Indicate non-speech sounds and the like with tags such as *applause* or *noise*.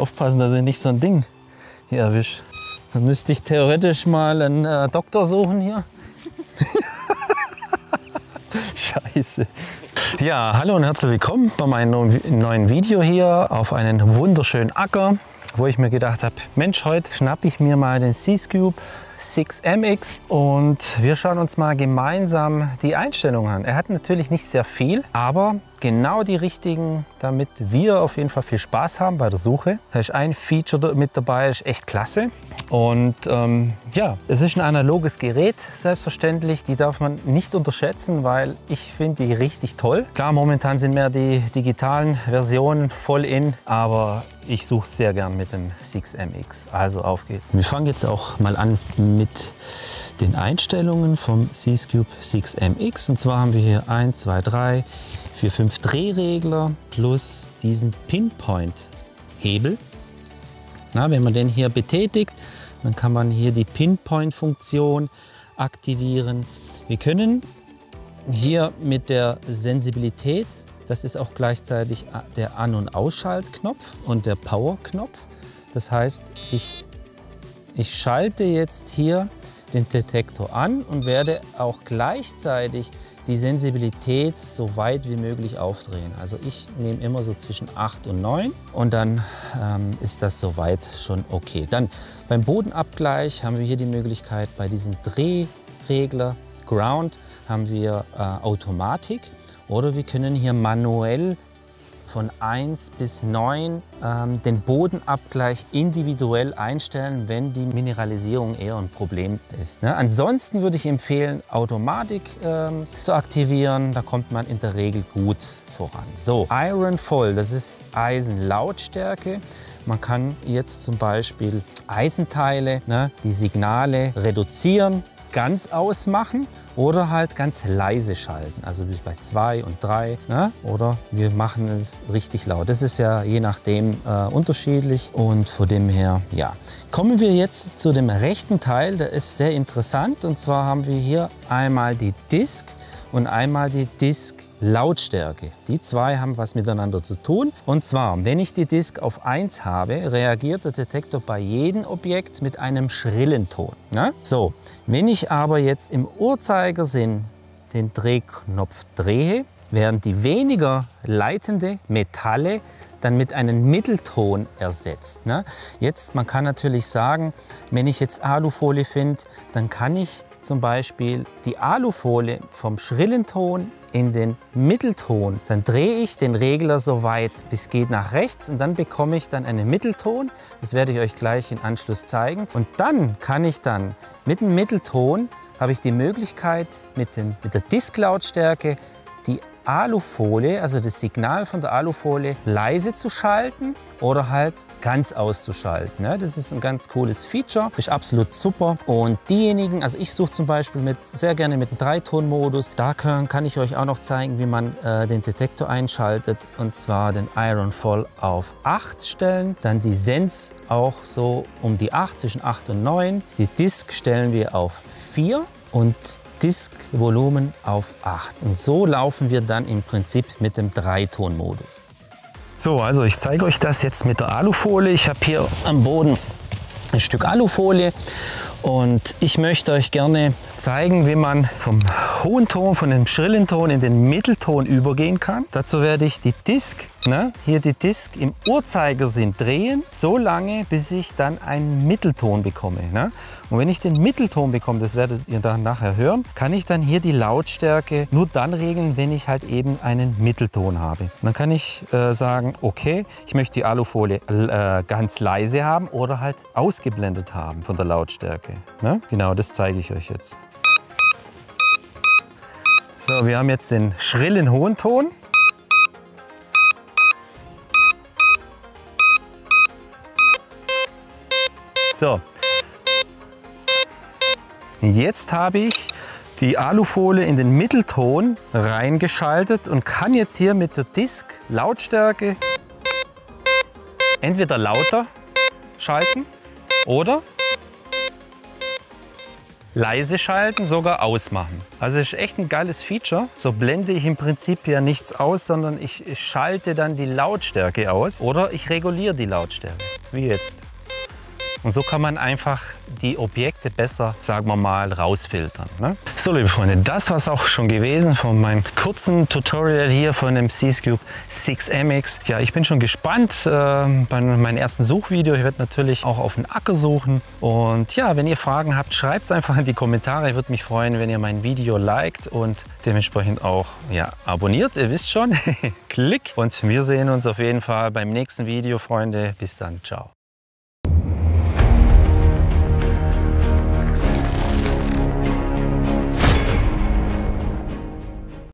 aufpassen, dass ich nicht so ein Ding hier erwische. Dann müsste ich theoretisch mal einen äh, Doktor suchen hier. *laughs* Scheiße. Ja, hallo und herzlich willkommen bei meinem neuen Video hier auf einen wunderschönen Acker, wo ich mir gedacht habe, Mensch, heute schnappe ich mir mal den C-Scoop 6MX und wir schauen uns mal gemeinsam die Einstellungen an. Er hat natürlich nicht sehr viel, aber genau die richtigen, damit wir auf jeden Fall viel Spaß haben bei der Suche. Da ist ein Feature mit dabei, ist echt klasse. Und ähm, ja, es ist ein analoges Gerät, selbstverständlich. Die darf man nicht unterschätzen, weil ich finde die richtig toll. Klar, momentan sind mehr die digitalen Versionen voll in, aber ich suche sehr gern mit dem 6MX. Also auf geht's. Wir fangen jetzt auch mal an mit den Einstellungen vom C-Scoop 6MX. Und zwar haben wir hier 1, 2, 3, 4, 5 Drehregler plus diesen Pinpoint-Hebel. wenn man den hier betätigt, dann kann man hier die Pinpoint-Funktion aktivieren. Wir können hier mit der Sensibilität, das ist auch gleichzeitig der An- und Ausschaltknopf und der Power-Knopf. Das heißt, ich, ich schalte jetzt hier den Detektor an und werde auch gleichzeitig die Sensibilität so weit wie möglich aufdrehen. Also ich nehme immer so zwischen 8 und 9 und dann ähm, ist das soweit schon okay. Dann beim Bodenabgleich haben wir hier die Möglichkeit bei diesem Drehregler Ground haben wir äh, Automatik oder wir können hier manuell von 1 bis 9 ähm, den Bodenabgleich individuell einstellen, wenn die Mineralisierung eher ein Problem ist. Ne? Ansonsten würde ich empfehlen, Automatik ähm, zu aktivieren. Da kommt man in der Regel gut voran. So, Iron Voll, das ist Eisenlautstärke. Man kann jetzt zum Beispiel Eisenteile, ne, die Signale reduzieren, ganz ausmachen oder halt ganz leise schalten, also bis bei zwei und drei. Ne? Oder wir machen es richtig laut. Das ist ja je nachdem äh, unterschiedlich und von dem her, ja. Kommen wir jetzt zu dem rechten Teil, der ist sehr interessant und zwar haben wir hier einmal die Disk und einmal die Disk Lautstärke. Die zwei haben was miteinander zu tun. Und zwar, wenn ich die Disk auf 1 habe, reagiert der Detektor bei jedem Objekt mit einem schrillen Ton. Ne? So, wenn ich aber jetzt im Uhrzeigersinn den Drehknopf drehe, werden die weniger leitende Metalle dann mit einem Mittelton ersetzt. Ne? Jetzt, man kann natürlich sagen, wenn ich jetzt Alufolie finde, dann kann ich zum Beispiel die Alufolie vom schrillen Ton in den Mittelton. Dann drehe ich den Regler so weit bis geht nach rechts und dann bekomme ich dann einen Mittelton. Das werde ich euch gleich im Anschluss zeigen. Und dann kann ich dann mit dem Mittelton habe ich die Möglichkeit mit, den, mit der Disklautstärke Alufolie, also das Signal von der Alufolie, leise zu schalten oder halt ganz auszuschalten. Ne? Das ist ein ganz cooles Feature, ist absolut super. Und diejenigen, also ich suche zum Beispiel mit, sehr gerne mit einem Dreiton-Modus. Da kann, kann, ich euch auch noch zeigen, wie man äh, den Detektor einschaltet. Und zwar den Iron Fall auf 8 stellen, dann die Sense auch so um die 8, zwischen 8 und 9. Die Disk stellen wir auf 4 und Diskvolumen auf 8. Und so laufen wir dann im Prinzip mit dem Dreitonmodus. So, also ich zeige euch das jetzt mit der Alufolie. Ich habe hier am Boden ein Stück Alufolie und ich möchte euch gerne zeigen, wie man vom hohen Ton, von dem schrillen Ton in den Mittelton übergehen kann. Dazu werde ich die Disk, ne, hier die Disk im Uhrzeigersinn drehen, so lange, bis ich dann einen Mittelton bekomme. Ne? Und wenn ich den Mittelton bekomme, das werdet ihr dann nachher hören, kann ich dann hier die Lautstärke nur dann regeln, wenn ich halt eben einen Mittelton habe. Und dann kann ich äh, sagen, okay, ich möchte die Alufolie äh, ganz leise haben oder halt ausgeblendet haben von der Lautstärke. Ne? Genau, das zeige ich euch jetzt. So, wir haben jetzt den schrillen hohen Ton. So. Jetzt habe ich die Alufolie in den Mittelton reingeschaltet und kann jetzt hier mit der Disk Lautstärke entweder lauter schalten oder leise schalten, sogar ausmachen. Also ist echt ein geiles Feature. So blende ich im Prinzip ja nichts aus, sondern ich, schalte dann die Lautstärke aus oder ich reguliere die Lautstärke, wie jetzt. Und so kann man einfach die Objekte besser, sagen wir mal, rausfiltern. Ne? So, liebe Freunde, das war es auch schon gewesen von meinem kurzen Tutorial hier von dem C-Scoop 6MX. Ja, ich bin schon gespannt äh, bei meinem ersten Suchvideo. Ich werde natürlich auch auf den Acker suchen. Und ja, wenn ihr Fragen habt, schreibt es einfach in die Kommentare. Ich würde mich freuen, wenn ihr mein Video liked und dementsprechend auch ja, abonniert. Ihr wisst schon, *laughs* Klick. Und wir sehen uns auf jeden Fall beim nächsten Video, Freunde. Bis dann, ciao.